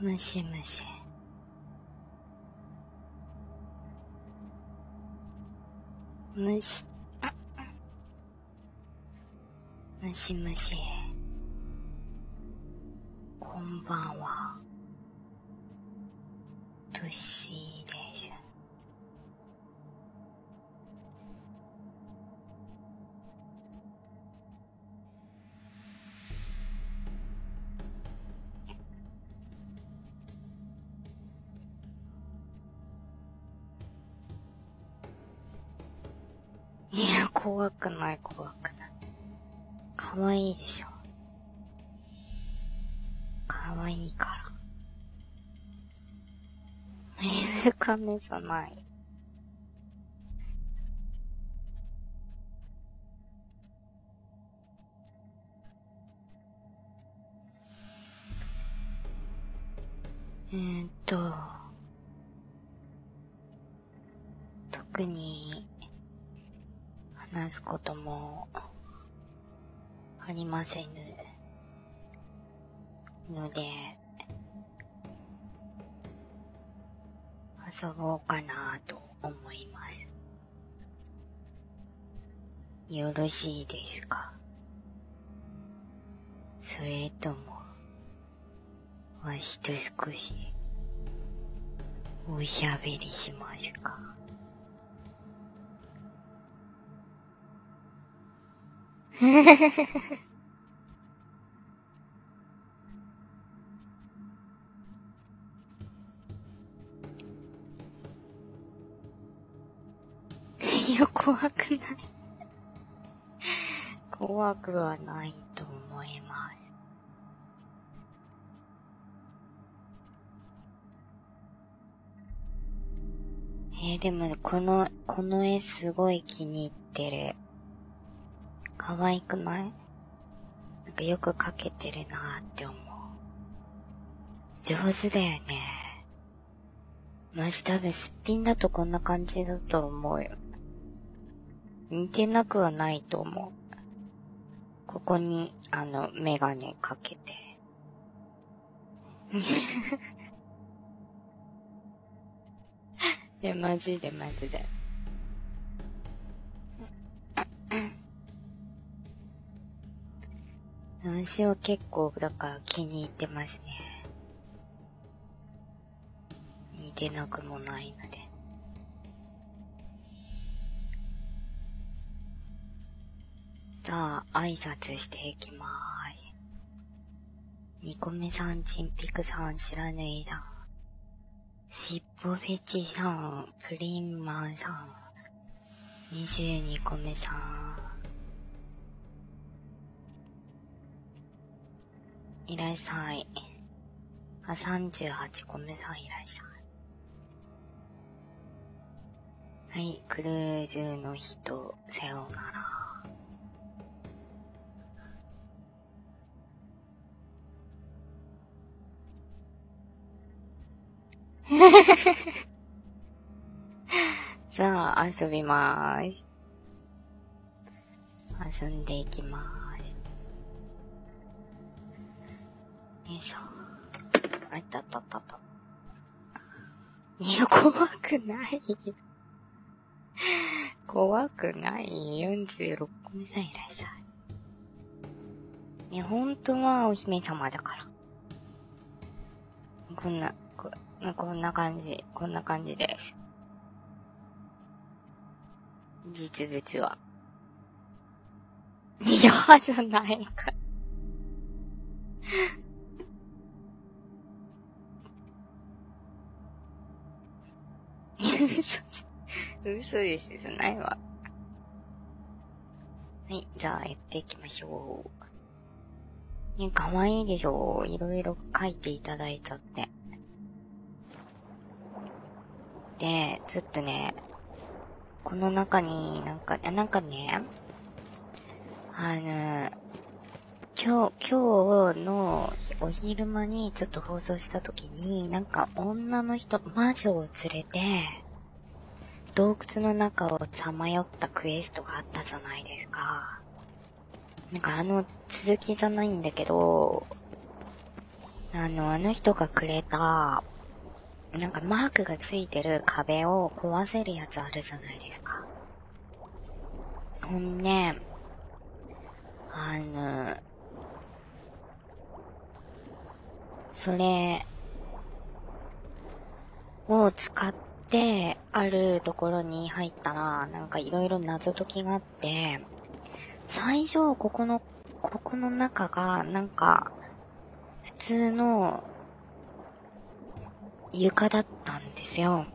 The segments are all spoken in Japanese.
むしむし。むし、むしむし。こんばんは。トッシーです。怖くない、怖くない。可愛いでしょ。かわいいから。メカメじゃない。話すこともありませんので、遊ぼうかなと思います。よろしいですか？それとも、わしと少し、おしゃべりしますか？いや、怖くない。怖くはないと思います。えー、でも、この、この絵すごい気に入ってる。可愛くない？なんかよく描けてるなって思う。上手だよね。マジ多分すっぴんだとこんな感じだと思うよ。似てなくはないと思う。ここに、あの、メガネかけて。いや、マジでマジで。私は結構、だから気に入ってますね。似てなくもないので。さあ、挨拶していきまーす。ニコメさん、チンピクさん、知らねえさん。しっぽフェチさん、プリンマンさん。22個目さん。いらっしゃい。あ、38個目さんいらっしゃい。はい、クルーズの人、さようなら。さあ、遊びまーす。遊んでいきまーす。いしょ。あいたたたた。いや、怖くない。怖くない。46個目さんいらっしゃい。いや、本当はお姫様だから。こんな、ここんな感じ、こんな感じです。実物は。いや、じゃないか。嘘、嘘です、じゃないわ。はい、じゃあやっていきましょう。ね、かわいいでしょいろいろ書いていただいちゃって。で、ちょっとね、この中になんか、あなんかね、あの、今日、今日のお昼間にちょっと放送した時に、なんか女の人、魔女を連れて、洞窟の中をさまよったクエストがあったじゃないですか。なんかあの続きじゃないんだけど、あの、あの人がくれた、なんかマークがついてる壁を壊せるやつあるじゃないですか。ほんで、あの、それを使っててあるところに入ったら、なんかいろいろ謎解きがあって、最初、ここの、ここの中が、なんか、普通の床だったんですよ。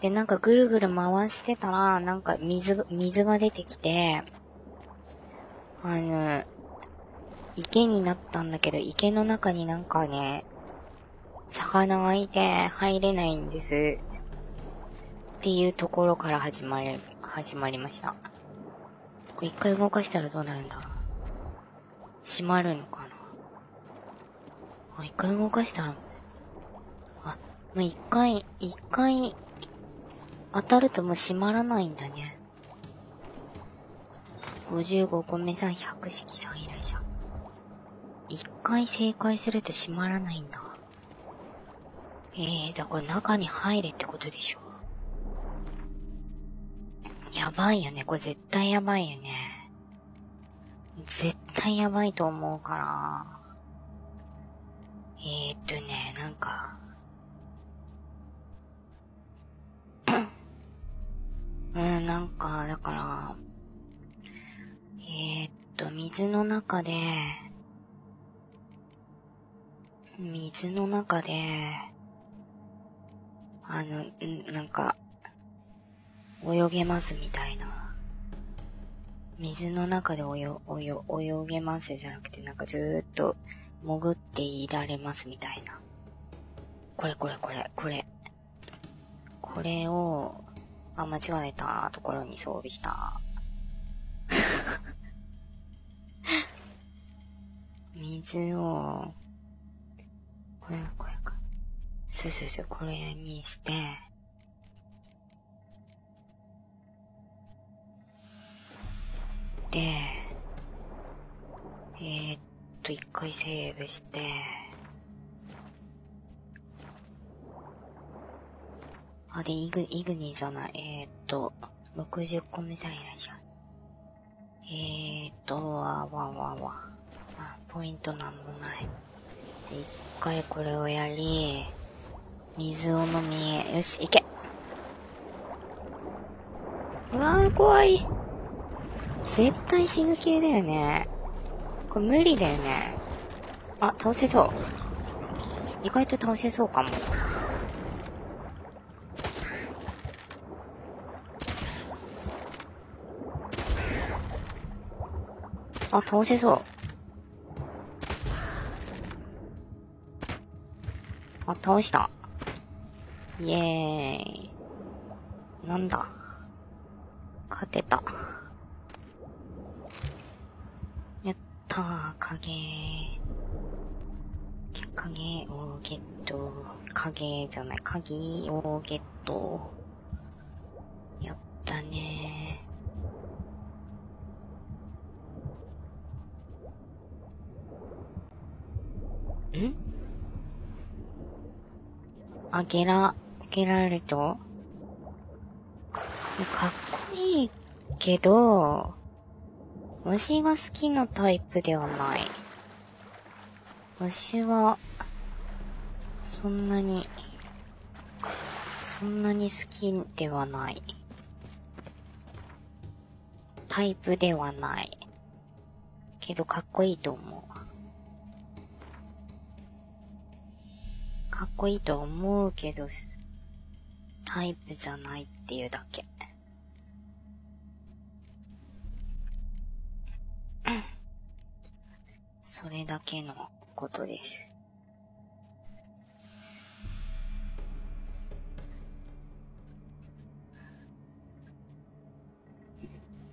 で、なんかぐるぐる回してたら、なんか水、水が出てきて、あの、池になったんだけど、池の中になんかね、魚がいて入れないんです。っていうところから始まり、始まりました。これ一回動かしたらどうなるんだ？閉まるのかな？あ、一回動かしたら、あ、まあ、一回、一回、当たるともう閉まらないんだね。55個目さん、百式さんいらっしゃ。一回正解すると閉まらないんだ。えー、じゃあこれ中に入れってことでしょ。やばいよね。これ絶対やばいよね。絶対やばいと思うから。えー、っとね、なんか、うん、なんか、だから、えー、っと、水の中で、水の中で、あの、んなんか、泳げますみたいな。水の中で泳、泳、泳げますじゃなくて、なんかずーっと潜っていられますみたいな。これこれこれ、これ。これを、あ、間違えたところに装備した。水を、これ、これか。そうそうそう、これにして、で、えー、っと、一回セーブして、あ、で、イグ、イグニーじゃない。えー、っと、60個目さえいらっしゃる。えー、っと、わわわわ。あ、ポイントなんもない。で、一回これをやり、水を飲み、よし、行けうわー、怖い。絶対死ぬ系だよね。これ無理だよね。あ、倒せそう。意外と倒せそうかも。あ、倒せそう。あ、倒した。イエーイ。なんだ。勝てた。たー、影。影をゲット。影じゃない、鍵をゲット。やったねー。んあげら、あげられるとかっこいいけど、虫が好きなタイプではない。虫は、そんなに、そんなに好きではない。タイプではない。けどかっこいいと思う。かっこいいと思うけど、タイプじゃないっていうだけ。それだけのことです。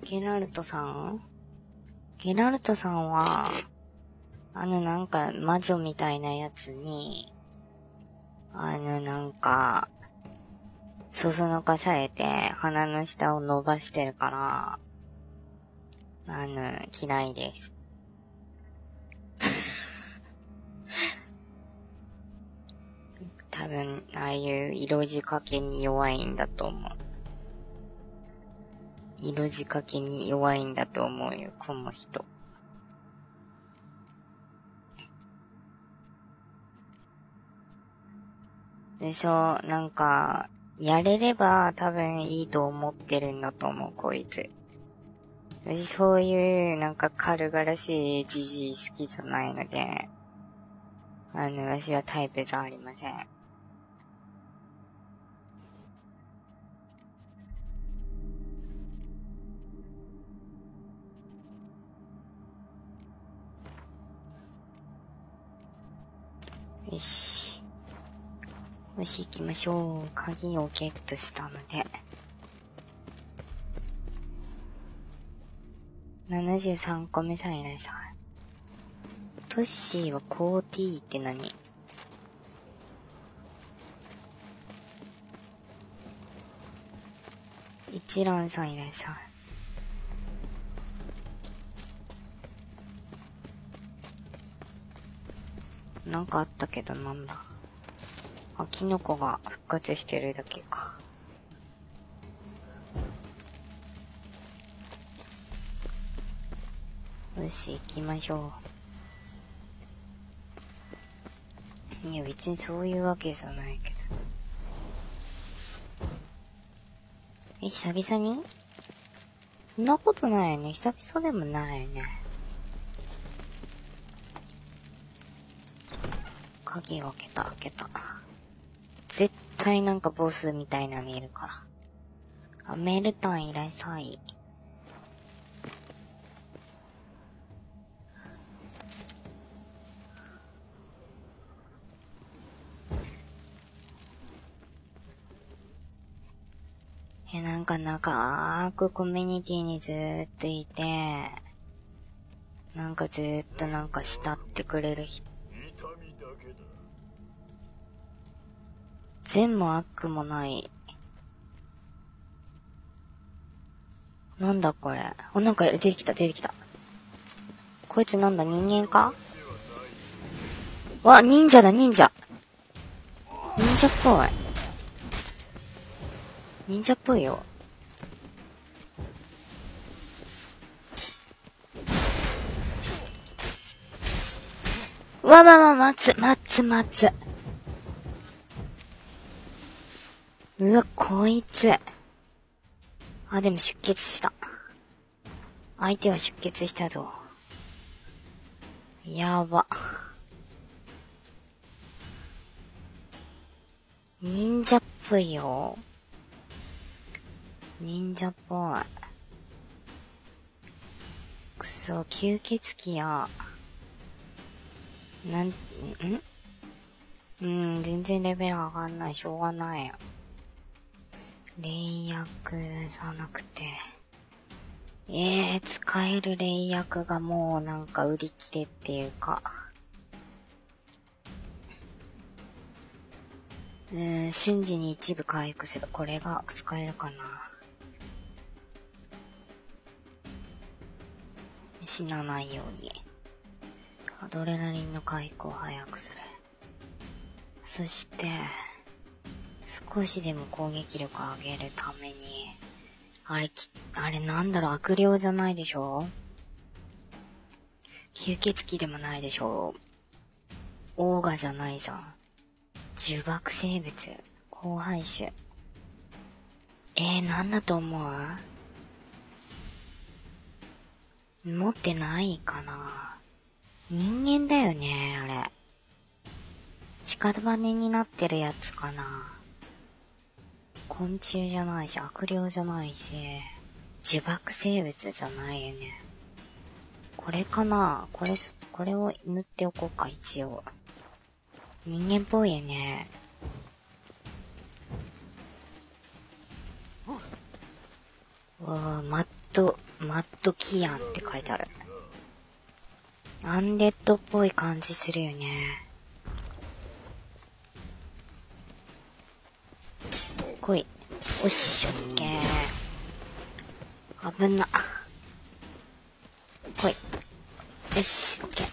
ゲラルトさん？ゲラルトさんは、あのなんか魔女みたいなやつに、あの、なんか、そそのかされて鼻の下を伸ばしてるから、あの、嫌いです。多分、ああいう色仕掛けに弱いんだと思う。色仕掛けに弱いんだと思うよ、この人。でしょなんか、やれれば多分いいと思ってるんだと思う、こいつ。私そういうなんか軽々しいじじい好きじゃないので、あの、私はタイプじゃありません。よし。よし、行きましょう。鍵をゲットしたので。73個目再来さん。トッシーはコーティーって何？一蘭さんいらっしなんかあったけどなんだ。あ、キノコが復活してるだけか。よし、行きましょう。いや、別にそういうわけじゃないけど。え、久々に？そんなことないよね。久々でもないよね。鍵を開けた、開けた。絶対なんかボスみたいなのいるから。あ、メルタンいらっしゃい。え、なんか長くコミュニティにずーっといて、なんかずーっとなんか慕ってくれる人。善も悪もない。なんだこれ。あ、なんか出てきた、出てきた。こいつなんだ、人間か？わ、忍者だ、忍者。忍者っぽい。忍者っぽいよ。わわわ、待つ、待つ、待つ。うわ、こいつ。あ、でも出血した。相手は出血したぞ。やば。忍者っぽいよ。忍者っぽい。くそ、吸血鬼や。なん、ん？うん、全然レベル上がんない。しょうがないよ。霊薬じゃなくて。ええー、使える霊薬がもうなんか売り切れっていうか。うん、瞬時に一部回復する。これが使えるかな。死なないように。アドレナリンの回復を早くする。そして、少しでも攻撃力上げるために、あれき、あれなんだろう、悪霊じゃないでしょ？吸血鬼でもないでしょ？オーガじゃないじゃん。呪縛生物、荒廃種。えー、なんだと思う？持ってないかな？人間だよね、あれ。屍になってるやつかな昆虫じゃないし、悪霊じゃないし、呪縛生物じゃないよね。これかな？これ、これを塗っておこうか、一応。人間っぽいよね。わあ、マット、マットキアンって書いてある。アンデッドっぽい感じするよね。来い。おし、オッケー。危な。来い。よし、オッケー。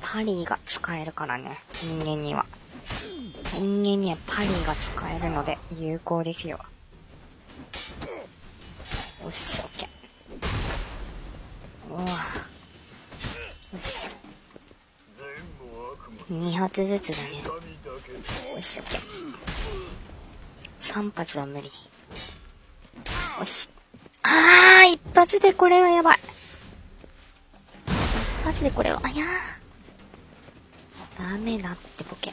パリーが使えるからね。人間には。人間にはパリーが使えるので有効ですよ。おっし、オッケー。おわ。よし。2発ずつだね。よし、オッケー。3発は無理。よし。あー一発でこれはやばい。一発でこれは、あやー。ダメだってボケ。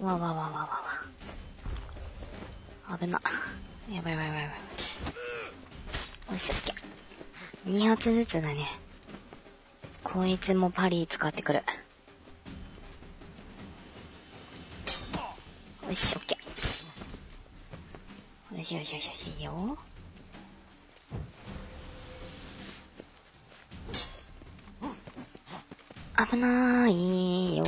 わわわわわわ。危な。やばいやばいやばいやばい。よし、オッケー。2発ずつだね。こいつもパリ使ってくる。しよしよしよし、いいよ。危ないよ。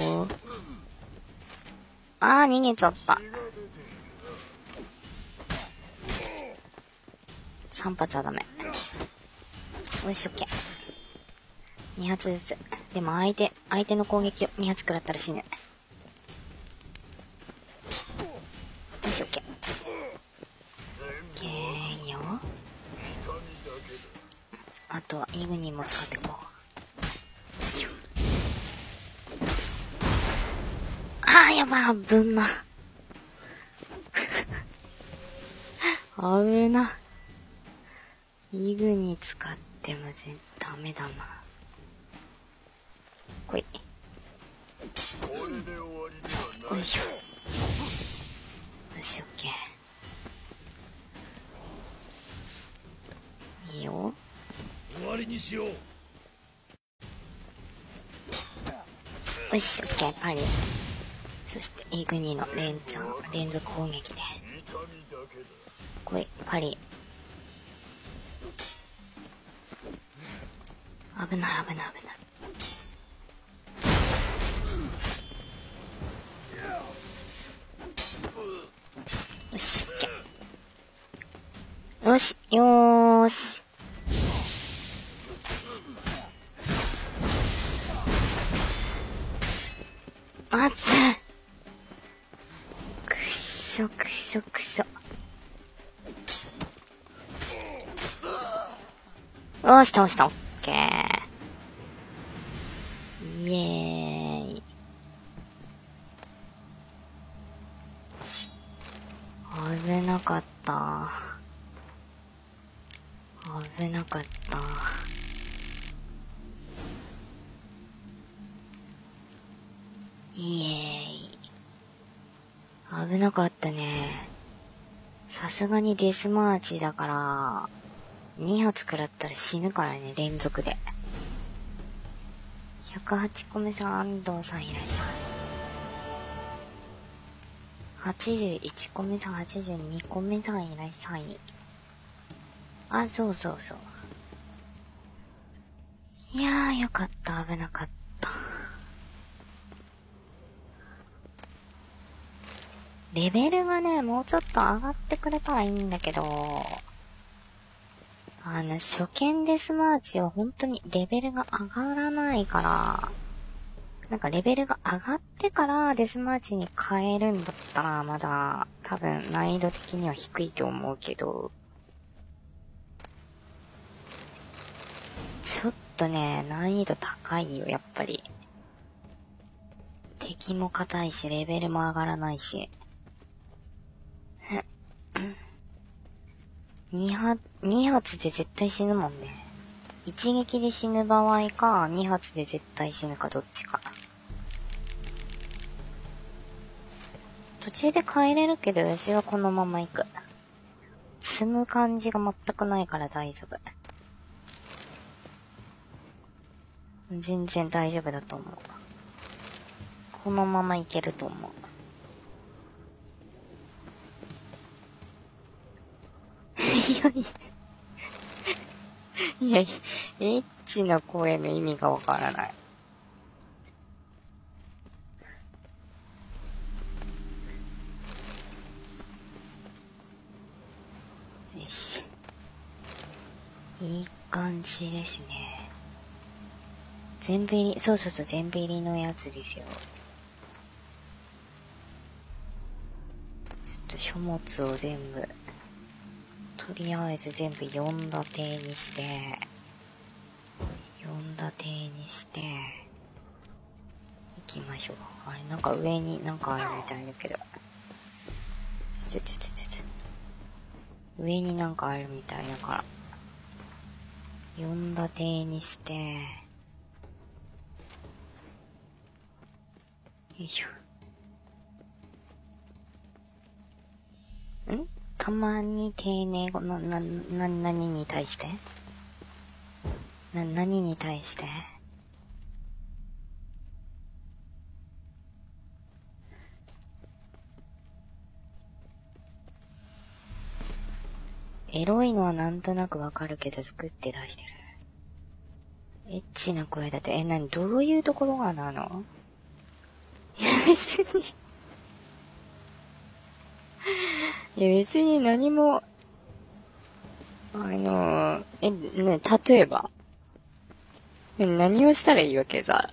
あー、逃げちゃった。3発はダメ。よし、オッケー。2発ずつ。でも相手、相手の攻撃を2発食らったら死ぬ。あーやばい、危な。危な。イグに使っても全ダメだな。こい。よいしょ。よし、オッケー。いいよ。終わりにしよう。よし、オッケー、パリ。そして、イグニの連チャン、連続攻撃で。こい、パリ。危ない危ない危ない。よし、オッケー。よし、よし、倒した。オッケー。イエーイ。危なかった。危なかった。イエーイ。危なかったね。さすがにデスマーチだから、2発食らったら死ぬからね、連続で。108個目さん、安藤さんいらっしゃい。81個目さん、82個目さんいらっしゃい。あ、そうそうそう。いやー、よかった、危なかった。レベルがね、もうちょっと上がってくれたらいいんだけど、あの、初見デスマーチは本当にレベルが上がらないから、なんかレベルが上がってからデスマーチに変えるんだったらまだ多分難易度的には低いと思うけど、ちょっとね、難易度高いよ、やっぱり。敵も硬いし、レベルも上がらないし。2発、2発で絶対死ぬもんね。一撃で死ぬ場合か、2発で絶対死ぬかどっちか。途中で帰れるけど、私はこのまま行く。積む感じが全くないから大丈夫。全然大丈夫だと思う。このままいけると思う。いやいや、エッチな声の意味がわからない。よし。いい感じですね。全部入り、そうそうそう、全部入りのやつですよ。ちょっと書物を全部、とりあえず全部4立てにして、4立てにして、行きましょう。あれ、なんか上になんかあるみたいだけど。ちょちょちょちょちょ。上になんかあるみたいだから。4立てにして、よいしょ。ん？たまに丁寧語、な、な、な、何に対して？な、何に対して？エロいのはなんとなくわかるけど作って出してる。エッチな声だって、え、なに、どういうところがなの？いや、別に。いや、別に何も、あのえ、ね、例えば、何をしたらいいわけさ。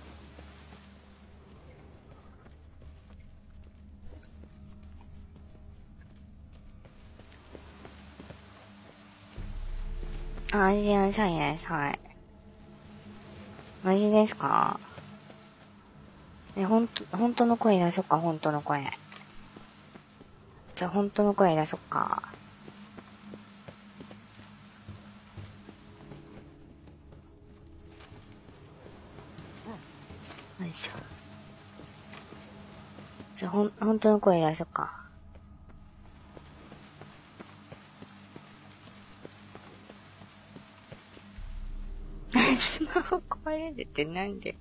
あ、アジアンサイです。はい。マジですか？え、ほんと、本当の声出そっか、本当の声。じゃあ、本当の声出そっか。よいしょ。じゃあ、ほん、本当の声出そっか。スマホ壊れるってなんで？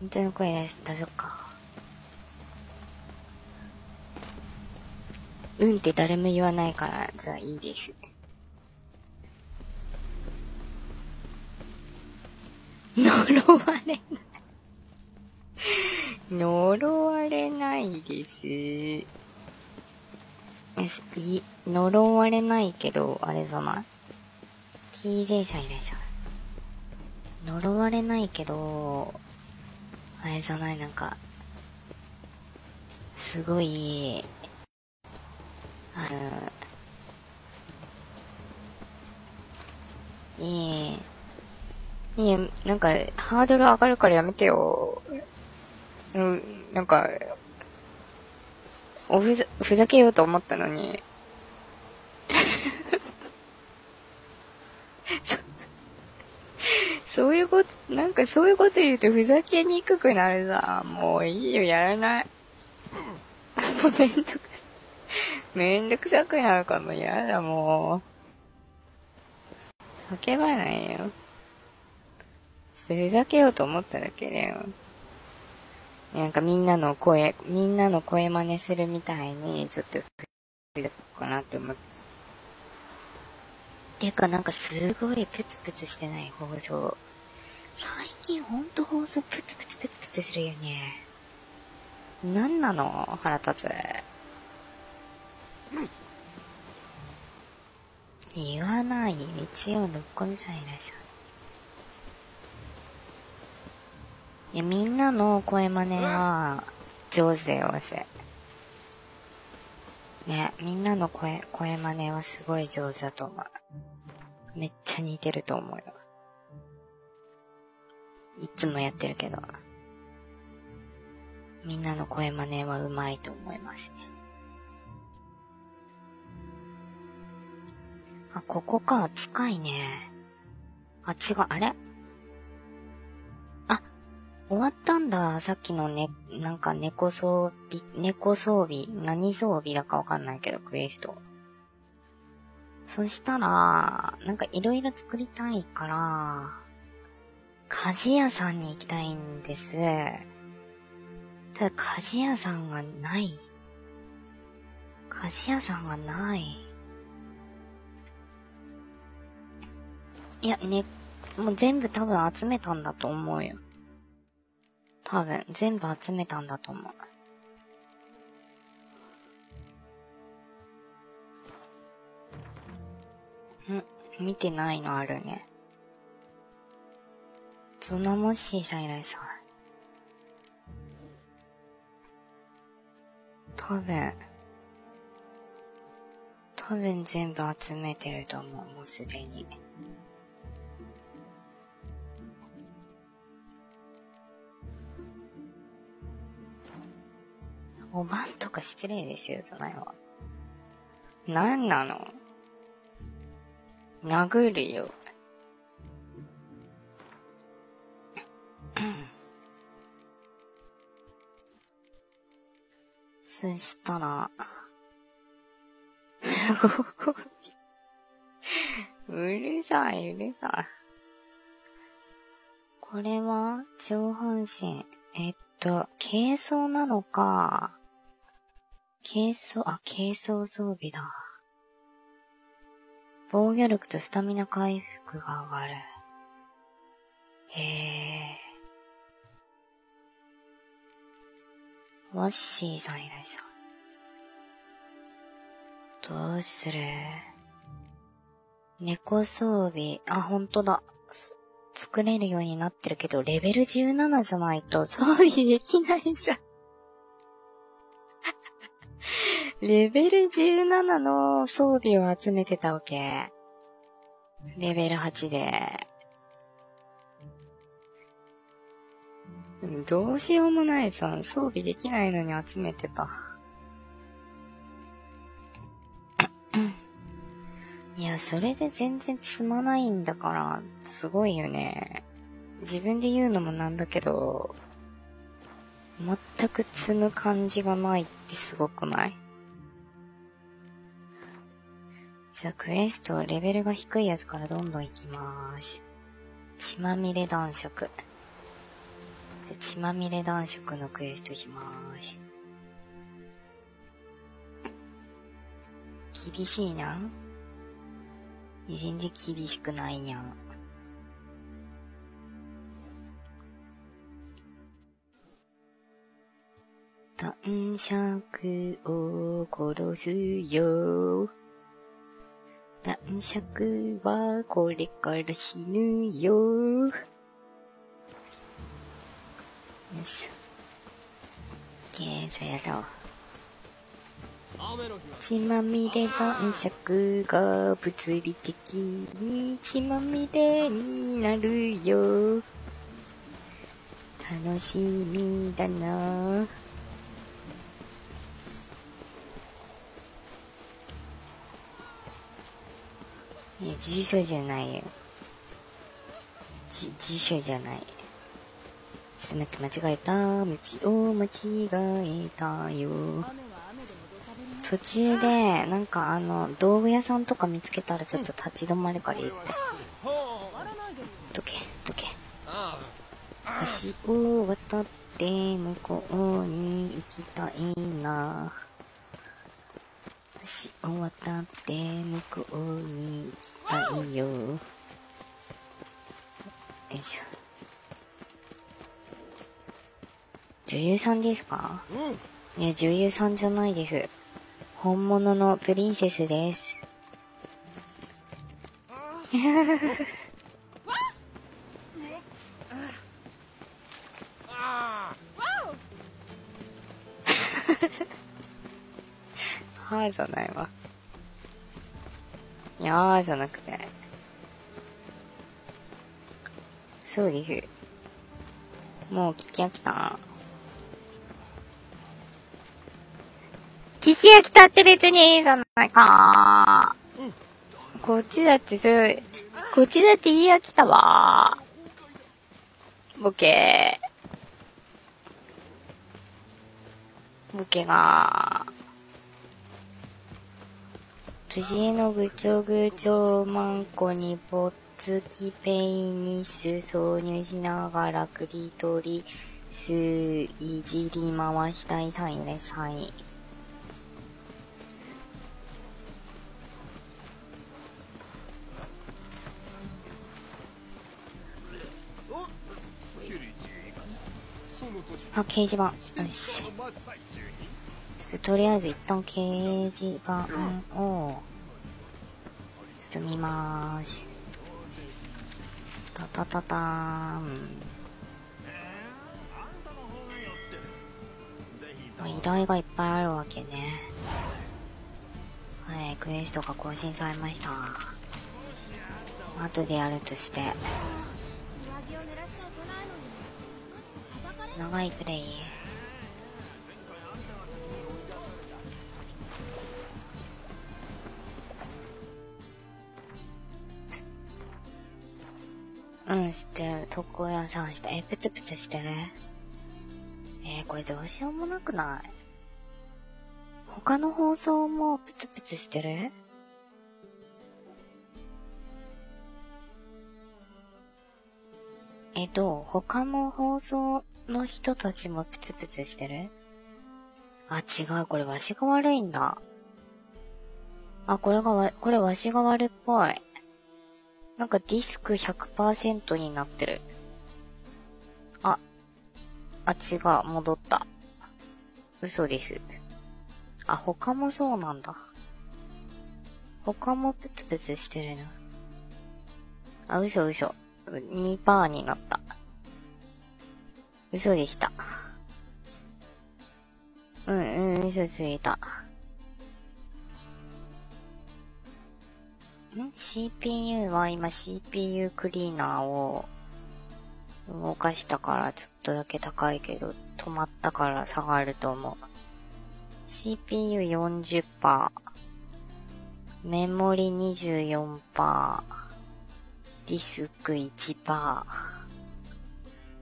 本当の声出し、出そっか。うんって誰も言わないから、じゃあいいです。呪われない呪われないです。い、呪われないけど、あれじゃない ?TJ さんいらっしゃる。呪われないけど、あれじゃない？なんか、すごい、あの、いい、いや、なんか、ハードル上がるからやめてよ。うん、なんか、おふざ、ふざけようと思ったのに。そ、そういうこと、なんかそういうこと言うとふざけにくくなるさ。もういいよ、やらない。もうめんどくさい、めんどくさくなるかもうやだ、もう。叫ばないよ。ふざけようと思っただけだよ。なんかみんなの声、みんなの声真似するみたいに、ちょっと、ふざこうかなって思って。てかなんかすごいプツプツしてない放送。最近ほんと放送プツプツプツプツするよね。なんなの？腹立つ。言わない。一応、六個目さんいらっしゃる。いや、みんなの声真似は上手だよ、せ。ね、みんなの声、声真似はすごい上手だと思う。めっちゃ似てると思うよ。いつもやってるけど。みんなの声真似はうまいと思いますね。あ、ここか、近いね。あ、違う、あれ？あ終わったんだ。さっきのね、なんか猫装備、猫装備、何装備だかわかんないけど、クエスト。そしたら、なんかいろいろ作りたいから、鍛冶屋さんに行きたいんです。ただ、鍛冶屋さんがない。鍛冶屋さんがない。いや、ね、もう全部多分集めたんだと思うよ。多分、全部集めたんだと思う。ん、見てないのあるね。ゾナモッシーさんいらっしゃ多分、多分全部集めてると思う、もうすでに。おばんとか失礼ですよ、その辺は。なんなの？殴るよ。そしたら、うるさい、うるさい。これは、上半身。えっと、軽装なのか、軽装、あ、軽装装備だ。防御力とスタミナ回復が上がる。へえ。ワッシーさんいらっしゃる。どうする？猫装備、あ、ほんとだ。作れるようになってるけど、レベル17じゃないと装備できないじゃん。レベル17の装備を集めてたわけ。レベル8で。どうしようもないじゃん。装備できないのに集めてた。いや、それで全然積まないんだから、すごいよね。自分で言うのもなんだけど、全く積む感じがないってすごくない？じゃあクエスト、レベルが低いやつからどんどん行きまーす。血まみれ男色。血まみれ男色のクエストしまーす。厳しいな。全然厳しくないにゃん。男爵を殺すよ。男爵はこれから死ぬよ。よし。オッケー、じゃやろう。血まみれ男爵が物理的に血まみれになるよ。楽しみだないや、辞書じゃないよ。じ、辞書じゃない。ちょっと待って、間違えた。道を間違えたよ。途中で、なんかあの、道具屋さんとか見つけたらちょっと立ち止まるから言って。どけ、どけ。橋を渡って向こうに行きたいな。橋を渡って向こうに行きたいよ。よいしょ。女優さんですか？うん。いや、女優さんじゃないです。本物のプリンセスです。はーじゃないわ。いやーじゃなくて。そうです。もう聞き飽きた。聞き飽きたって別にいいじゃないか。こっちだってそう、こっちだって言い飽きたわ。ボケ。ボケが。藤のぐちょぐちょマンコにぼっつきペイニス挿入しながらクリトリスいじり回したいサインです。はい。あ、掲示板。よし。ちょっととりあえず一旦掲示板を、ちょっと見まーす。たたたたーん。依頼がいっぱいあるわけね。はい、クエストが更新されました。後でやるとして。長いプレイ。うん、知ってる。特攻屋さんして。え、プツプツしてるえー、これどうしようもなくない？他の放送もプツプツしてる？えっと、他の放送の人たちもプツプツしてる？あ、違う。これわしが悪いんだ。あ、これがわ、これわしが悪っぽい。なんかディスク100%になってる。あ、あ、違う、戻った。嘘です。あ、他もそうなんだ。他もプツプツしてるな。あ、嘘嘘。2%になった。嘘でした。うんうん、嘘ついた。ん ?CPU は今 CPU クリーナーを動かしたからちょっとだけ高いけど、止まったから下がると思う。CPU40%、メモリ24%、ディスク1%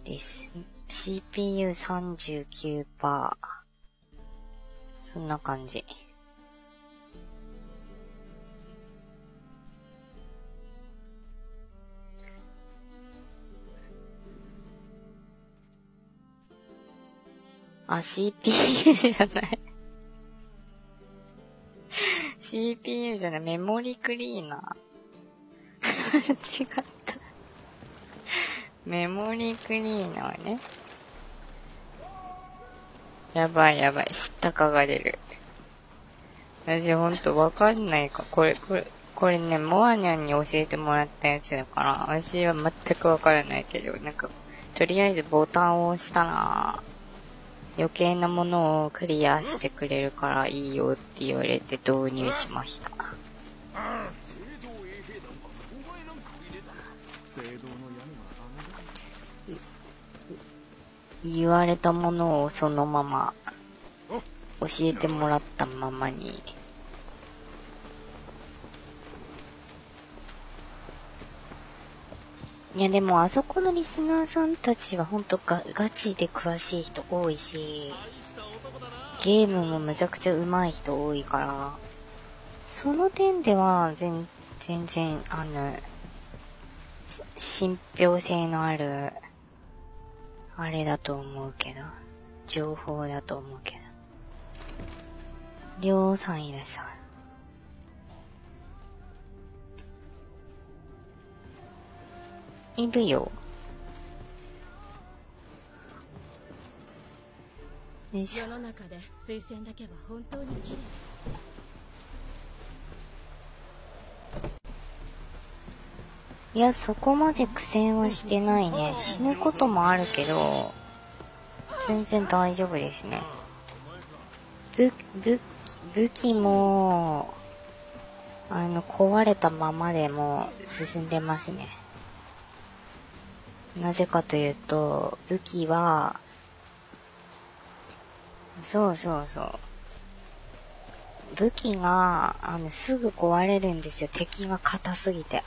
です。CPU39%。そんな感じ。あ、CPU じゃない CPU じゃない、メモリクリーナー。違った。メモリクリーナーね。やばいやばい、知ったかが出る。私ほんとわかんないか。これ、これ、これね、モアニャンに教えてもらったやつだから、私は全くわからないけど、なんか、とりあえずボタンを押したら、余計なものをクリアしてくれるからいいよって言われて導入しました。言われたものをそのまま教えてもらったままにいやでもあそこのリスナーさんたちはほんとガガチで詳しい人多いし、ゲームもむちゃくちゃ上手い人多いから、その点では全全然、あの、信憑性のある、あれだと思うけど、情報だと思うけど。りょうさんいらっしゃる。いるよ。世の中で水仙だけは本当に綺麗。いや、そこまで苦戦はしてないね。死ぬこともあるけど、全然大丈夫ですね。武、武、武器も、あの、壊れたままでも進んでますね。なぜかというと、武器は、そうそうそう。武器が、あの、すぐ壊れるんですよ。敵が硬すぎて。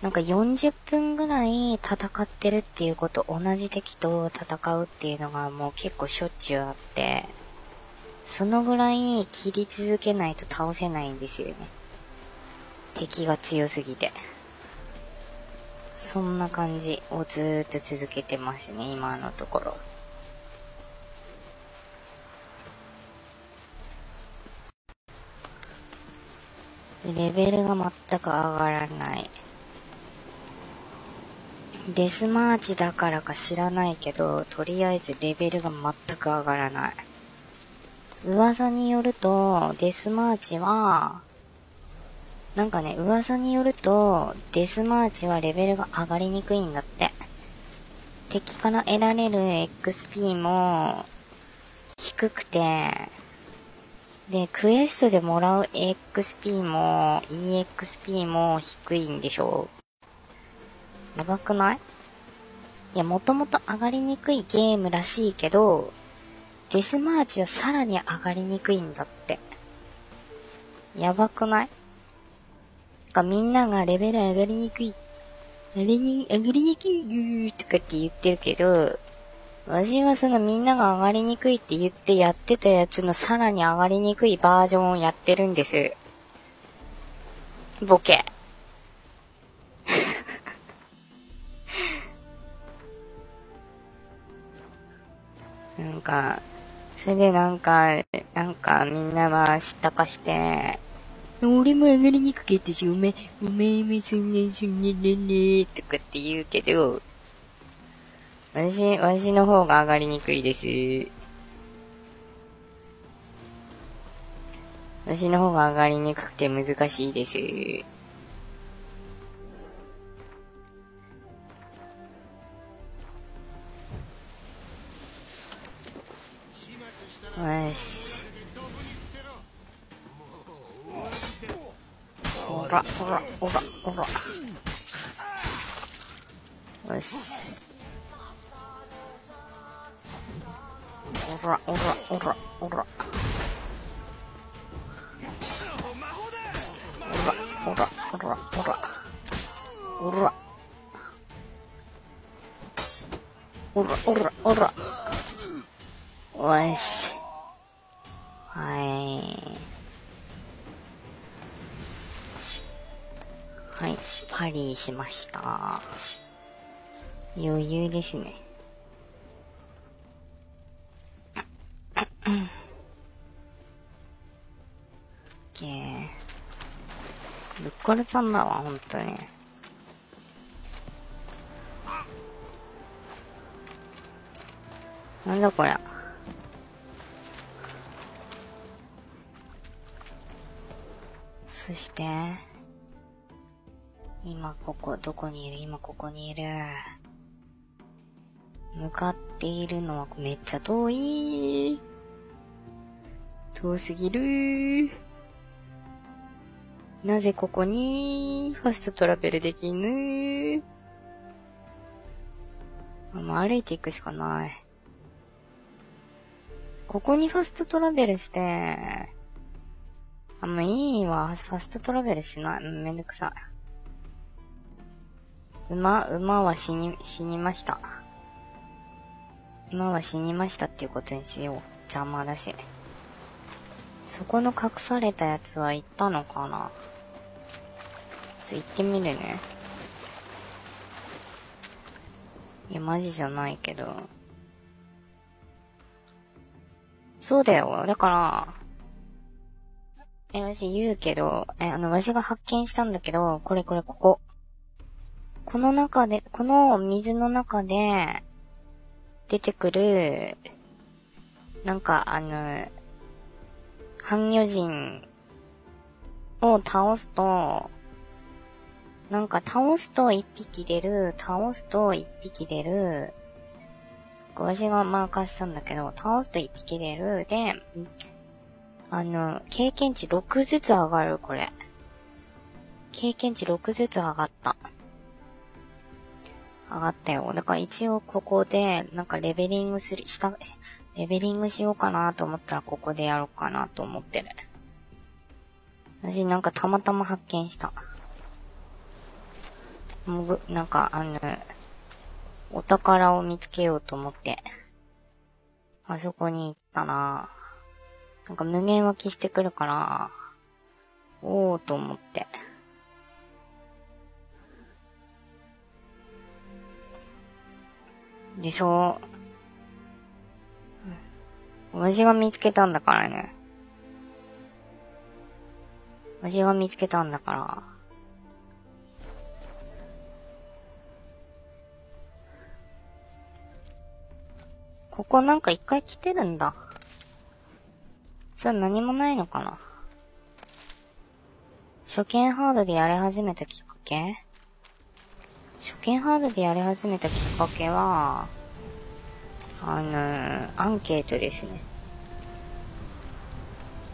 なんか40分ぐらい戦ってるっていうこと、同じ敵と戦うっていうのがもう結構しょっちゅうあって、そのぐらい切り続けないと倒せないんですよね。敵が強すぎて。そんな感じをずーっと続けてますね、今のところ。レベルが全く上がらない。デスマーチだからか知らないけど、とりあえずレベルが全く上がらない。噂によると、デスマーチは、なんかね、噂によると、デスマーチはレベルが上がりにくいんだって。敵から得られる XP も、低くて、で、クエストでもらう XP も EXP も低いんでしょうやばくない？いや、もともと上がりにくいゲームらしいけど、デスマーチはさらに上がりにくいんだって。やばくない？かみんながレベル上がりにくい。あれに、上がりにくいとかって言ってるけど、私はそのみんなが上がりにくいって言ってやってたやつのさらに上がりにくいバージョンをやってるんです。ボケ。なんか、それでなんか、なんかみんなは知ったかして、俺も上がりにくかったし、お前、お前もそんな、そんなねねとかって言うけど、私、私の方が上がりにくいです。私の方が上がりにくくて難しいです。よし。ほら、ほら、ほら、ほら。よし。ほら、ほら、ほら、ほら。ほら、ほら、ほら、ほら。ほら。ほら、ほら、ほら。よし。はい。はい、パリしました。余裕ですね。けー。ぶっこれさんだわ、ほんとに。なんだこりゃ。そして、今ここ、どこにいる？今ここにいる。向かっているのはめっちゃ遠い。遠すぎる。なぜここに？ファストトラベルできぬもう歩いていくしかない。ここにファストトラベルして、あ、もういいわ。ファストトラベルしない。めんどくさい。馬、馬は死に、死にました。馬は死にましたっていうことにしよう。邪魔だし。そこの隠されたやつは行ったのかな？行ってみるね。いや、マジじゃないけど。そうだよ。だから、え、私言うけど、え、あの、わしが発見したんだけど、これこれここ。この中で、この水の中で、出てくる、なんかあの、半魚人を倒すと、なんか倒すと一匹出る、倒すと一匹出る、わしがマーカーしたんだけど、倒すと一匹出る、で、あの、経験値6ずつ上がる、これ。経験値6ずつ上がった。上がったよ。だから一応ここで、なんかレベリングする、した、レベリングしようかなと思ったらここでやろうかなと思ってる。私なんかたまたま発見した。もぐ、なんかあの、お宝を見つけようと思って、あそこに行ったななんか無限湧きしてくるから、おーと思って。でしょ？わしが見つけたんだからね。わしが見つけたんだから。ここなんか一回来てるんだ。さあ何もないのかな？初見ハードでやり始めたきっかけ？初見ハードでやり始めたきっかけは、あのー、アンケートですね。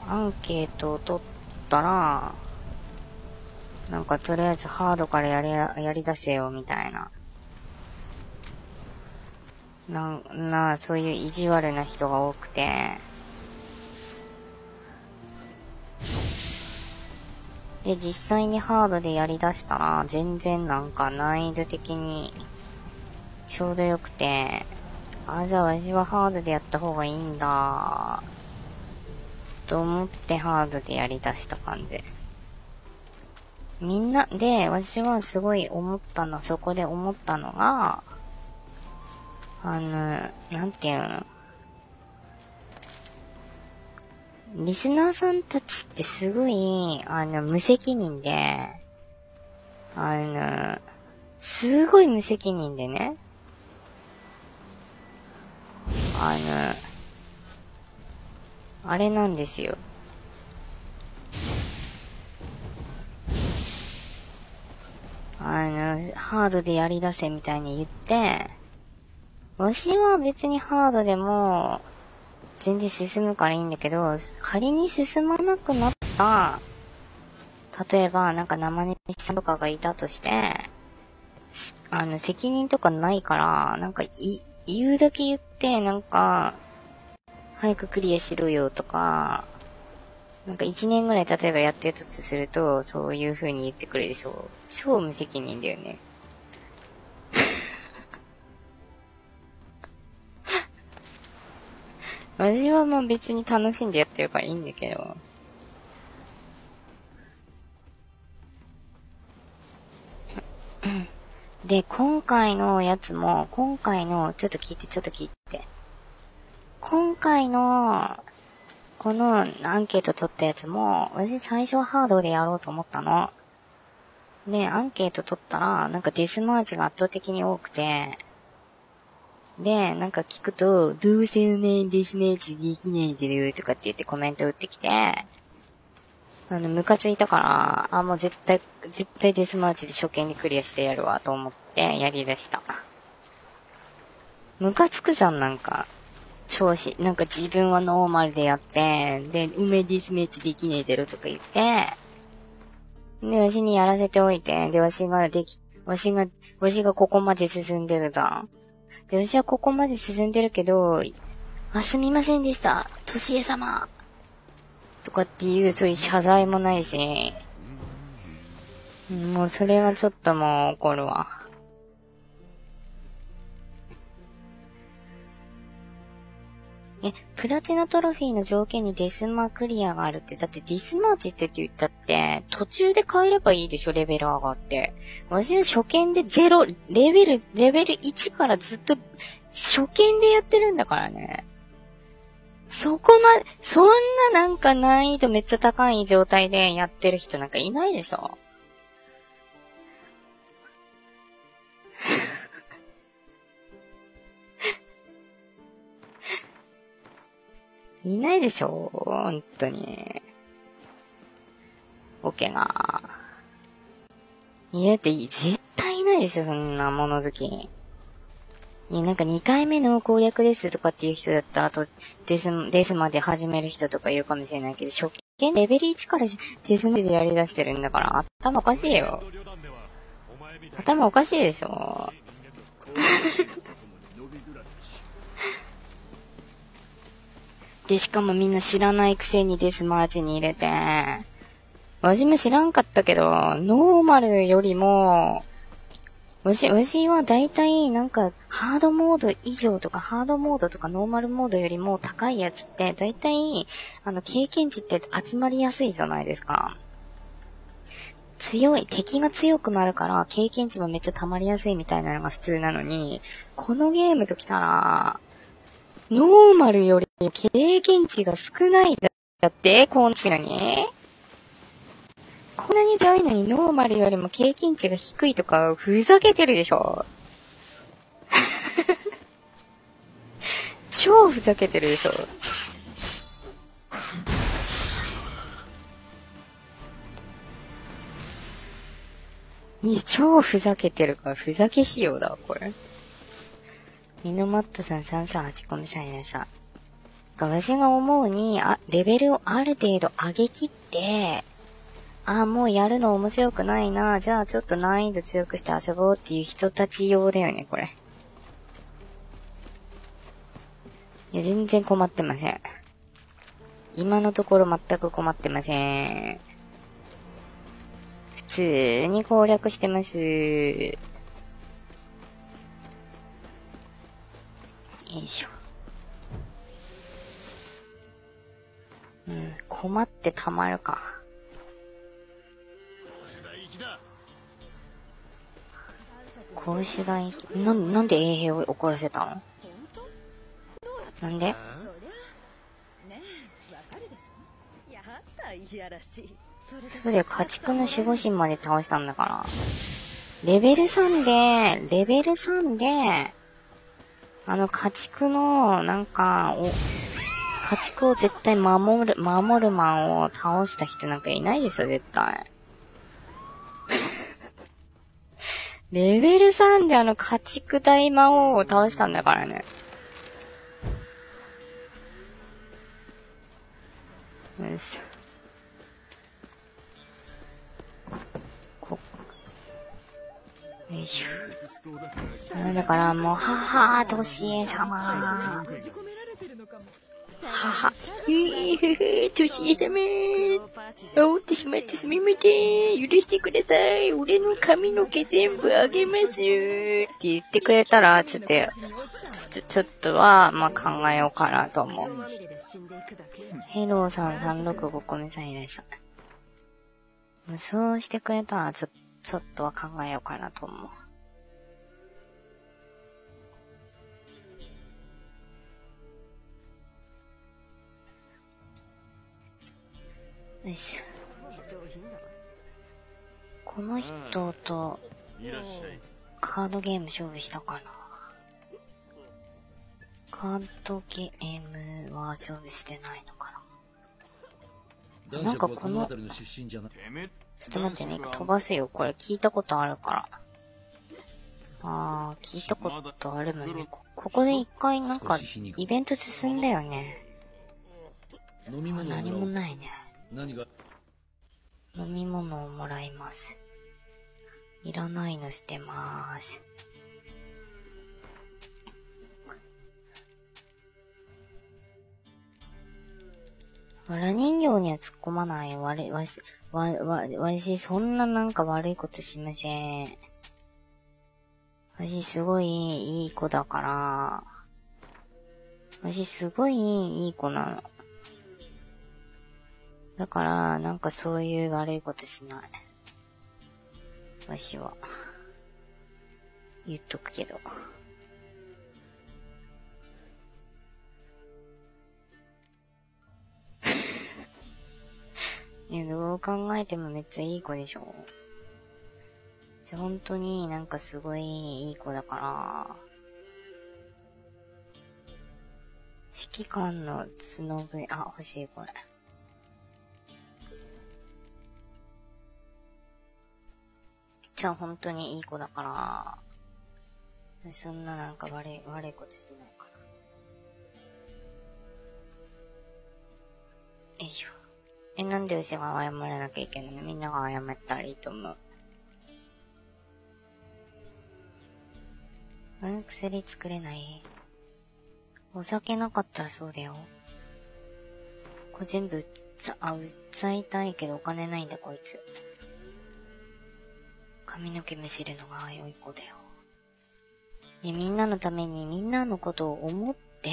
アンケートを取ったら、なんかとりあえずハードからやり、やり出せよ、みたいな。な、な、そういう意地悪な人が多くて、で、実際にハードでやり出したら、全然なんか難易度的にちょうどよくて、あ、じゃあわしはハードでやった方がいいんだ、と思ってハードでやり出した感じ。みんな、で、私はすごい思ったの、そこで思ったのが、あの、なんていうの？リスナーさんたちってすごい、あの、無責任で、あの、すごい無責任でね、あの、あれなんですよ。あの、ハードでやり出せみたいに言って、わしは別にハードでも、全然進むからいいんだけど、仮に進まなくなった、例えば、なんか生根さんとかがいたとして、あの、責任とかないから、なんか、い、言うだけ言って、なんか、早くクリアしろよとか、なんか一年ぐらい例えばやってたとすると、そういう風に言ってくれるそう。超無責任だよね。私はもう別に楽しんでやってるからいいんだけど。で、今回のやつも、今回の、ちょっと聞いて、ちょっと聞いて。今回の、このアンケート取ったやつも、私最初はハードでやろうと思ったの。で、アンケート取ったら、なんかデスマーチが圧倒的に多くて、で、なんか聞くと、どうせお前デスマーチできないんだよとかって言ってコメント打ってきて、あの、ムカついたから、あ、もう絶対、絶対デスマーチで初見にクリアしてやるわと思ってやり出した。ムカつくじゃん、なんか。調子、なんか自分はノーマルでやって、で、お前デスマーチできねえでるとか言って、で、わしにやらせておいて、で、わしができ、わしが、わしがここまで進んでるじゃん。で、私はここまで進んでるけど、あ、すみませんでした。としえ様。とかっていう、そういう謝罪もないし、もうそれはちょっともう怒るわ。え、プラチナトロフィーの条件にデスマクリアがあるって、だってディスマーチって言ったって、途中で変えればいいでしょ、レベル上がって。私は初見で0、レベル、レベル1からずっと、初見でやってるんだからね。そこまで、そんななんか難易度めっちゃ高い状態でやってる人なんかいないでしょいないでしょ本当に。オケが。いやって、絶対いないでしょそんな物好き。いや、なんか2回目の攻略ですとかっていう人だったら、と、デス、デスまで始める人とかいるかもしれないけど、初見レベル1からデスまでやり出してるんだから、頭おかしいよ。頭おかしいでしょで、しかもみんな知らないくせにデスマーチに入れて、わしも知らんかったけど、ノーマルよりも、わし、わしはだいたいなんか、ハードモード以上とか、ハードモードとかノーマルモードよりも高いやつって、だいたい、あの、経験値って集まりやすいじゃないですか。強い、敵が強くなるから、経験値もめっちゃ溜まりやすいみたいなのが普通なのに、このゲームときたら、ノーマルより経験値が少ないだって、こんなに。こんなに強いのにノーマルよりも経験値が低いとか、ふざけてるでしょ。超ふざけてるでしょ。に、超ふざけてるから、ふざけ仕様だ、これ。ミノマットさん338コミさんやさ。私が思うに、あ、レベルをある程度上げきって、あ、もうやるの面白くないな。じゃあちょっと難易度強くして遊ぼうっていう人たち用だよね、これ。いや、全然困ってません。今のところ全く困ってません。普通に攻略してます。いしょ。うん、困ってたまるか。子牛がな、なんで衛兵を怒らせたの？なんで？そうだよ、家畜の守護神まで倒したんだから。レベル3で、レベル3で、あの家畜の、なんか、お、家畜を絶対守る、守るマンを倒した人なんかいないですよ、絶対。レベル3であの家畜大魔王を倒したんだからね。よいし。こ、よいしょ。だからもう、ははとしえ様。はは。ひふふ、としえ様。煽ってしまってすみません。許してください。俺の髪の毛全部あげます。って言ってくれたら、つって、ちょ、ちょっとは、まあ、考えようかなと思う。ヘローさん365個目さんいらっしゃる。そうしてくれたら、ちょっと、ちょっとは考えようかなと思う。よしこの人と、カードゲーム勝負したかな。カードゲームは勝負してないのかな。なんかこの、ちょっと待ってね、飛ばすよ。これ聞いたことあるから。あー、聞いたことあるのに、ここで一回なんか、イベント進んだよね。何もないね。何が？飲み物をもらいます。いらないのしてまーす。わら人形には突っ込まない。われ、わし、わ、わ、わし、そんななんか悪いことしません。わし、すごいいい子だから。わし、すごいいい子なの。だから、なんかそういう悪いことしない。わしは。言っとくけど。いや、どう考えてもめっちゃいい子でしょ。本当になんかすごいいい子だから。指揮官の角笛、あ、欲しいこれ。ちゃん本当にいい子だから、そんななんか悪い、悪いことしないから。よいしょ。え、なんで牛が謝らなきゃいけないの？みんなが謝ったらいいと思う。うん、薬作れない？お酒なかったらそうだよ。これ全部、あ、売っちゃいたいけどお金ないんだこいつ。髪の毛むしるのが良い子だよ。ね、みんなのためにみんなのことを思って、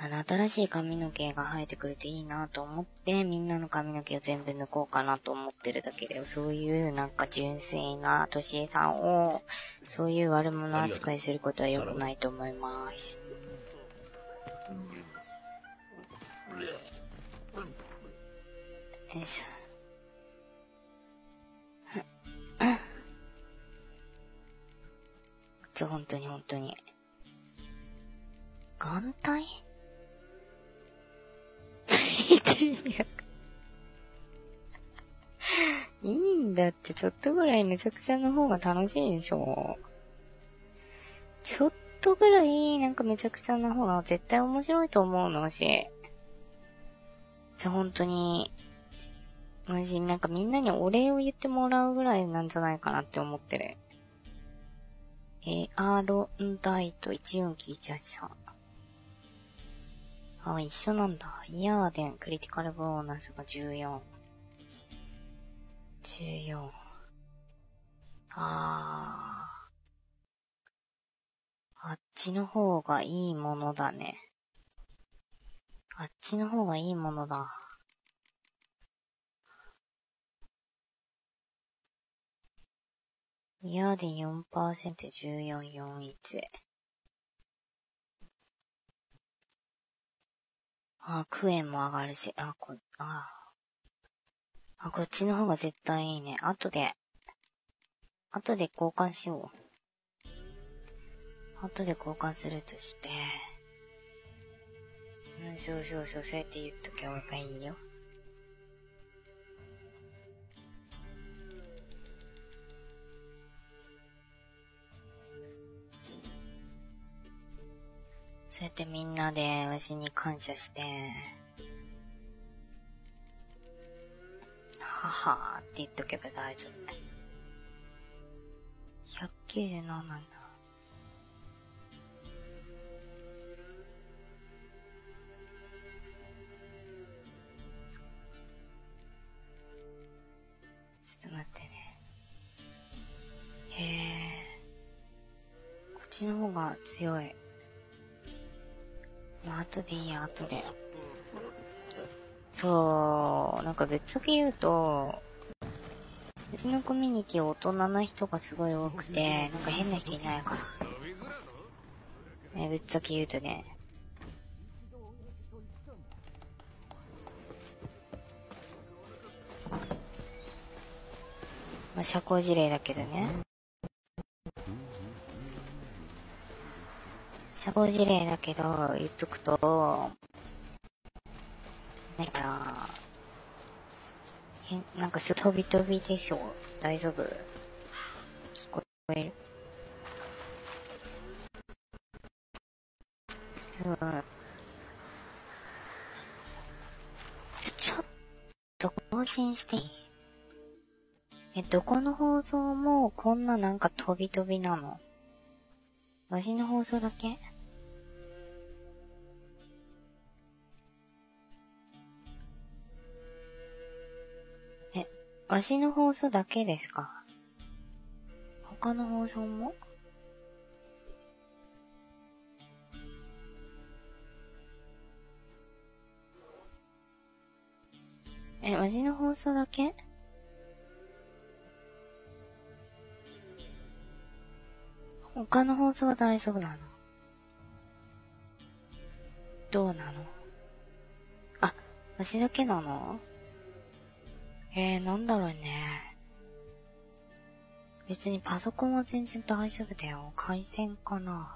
あの、新しい髪の毛が生えてくるといいなと思って、みんなの髪の毛を全部抜こうかなと思ってるだけで、そういうなんか純粋なとしえさんを、そういう悪者扱いすることは良くないと思います。よいしょ。本当に本当に。眼帯？いいんだって、ちょっとぐらいめちゃくちゃの方が楽しいでしょ。ちょっとぐらい、なんかめちゃくちゃな方が絶対面白いと思うのし。じゃ、本当に、マジ、なんかみんなにお礼を言ってもらうぐらいなんじゃないかなって思ってる。え、アーロンダイト149183。あ、一緒なんだ。イヤーデン、クリティカルボーナスが14。14。あー。あっちの方がいいものだね。あっちの方がいいものだ。イヤーデン4%、1441。あ、クエンも上がるし、あ、こ、あ、あ、こっちの方が絶対いいね。後で、後で交換しよう。後で交換するとして。うん、そうそうそう、そうやって言っとけばいいよ。そうやってみんなでわしに感謝して、ははーって言っとけば大丈夫。197なんだ。ちょっと待ってね。へえ。こっちの方が強い。まあ、後でいいや、後で。そう、なんか別だけ言うと、うちのコミュニティ大人な人がすごい多くて、なんか変な人いないかな。ね、ぶっちゃけ言うとね。まあ、社交辞令だけどね。社交辞令だけど、言っとくと、だから、へなんかす飛び飛びでしょ。大丈夫？聞こえる？うん。ちょ、ちょっと更新していい？え、どこの放送もこんななんか飛び飛びなの？わしの放送だけ？わしの放送だけですか？他の放送も？え、わしの放送だけ？他の放送は大丈夫なの？どうなの？あ、私だけなの？えー、なんだろうね。別にパソコンは全然大丈夫だよ。回線かな。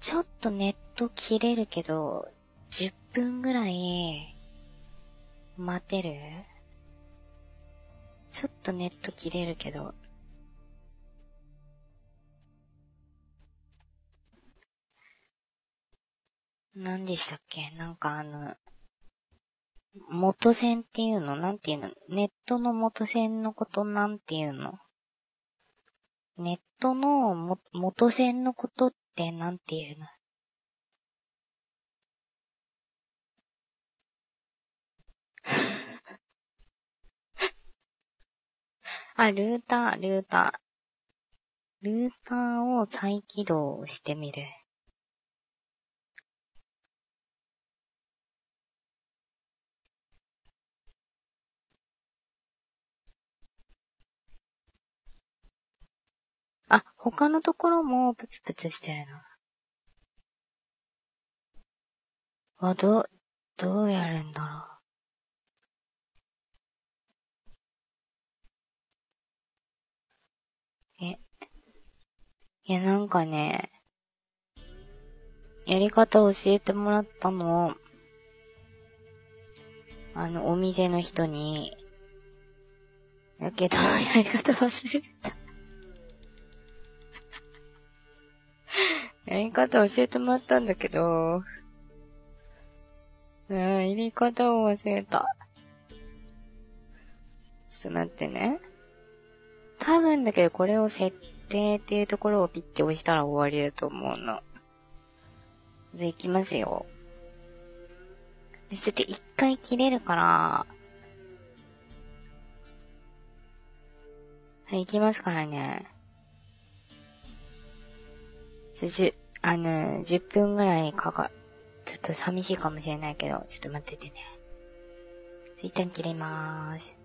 ちょっとネット切れるけど、10分ぐらい、待てる？ちょっとネット切れるけど。何でしたっけ？なんかあの、元線っていうの？なんていうの？ネットの元線のことなんていうの？ネットのも元線のことってなんていうの？あ、ルーター、ルーター。ルーターを再起動してみる。あ、他のところもプツプツしてるな。あ、ど、どうやるんだろう。え。いや、なんかね、やり方教えてもらったの。あの、お店の人に。だけど、やり方忘れた。やり方教えてもらったんだけど、うん、入れ方を忘れた。ちょっと待ってね。多分だけどこれを設定っていうところをピッて押したら終わりだと思うの。じゃあ行きますよ。でちょっと一回切れるから、はい、行きますからね。じ、あの、10分ぐらいかか、ちょっと寂しいかもしれないけど、ちょっと待っててね。一旦切れまーす。